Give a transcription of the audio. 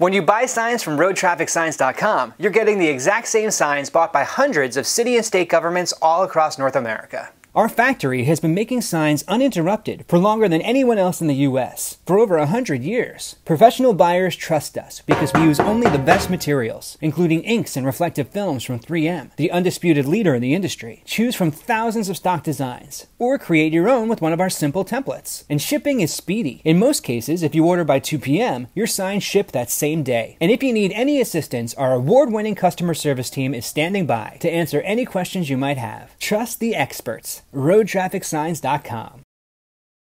When you buy signs from roadtrafficsigns.com, you're getting the exact same signs bought by hundreds of city and state governments all across North America. Our factory has been making signs uninterrupted for longer than anyone else in the US, for over a hundred years. Professional buyers trust us because we use only the best materials, including inks and reflective films from 3M, the undisputed leader in the industry. Choose from thousands of stock designs, or create your own with one of our simple templates. And shipping is speedy. In most cases, if you order by 2 p.m., your signs ship that same day. And if you need any assistance, our award winning customer service team is standing by to answer any questions you might have. Trust the experts roadtrafficsigns.com.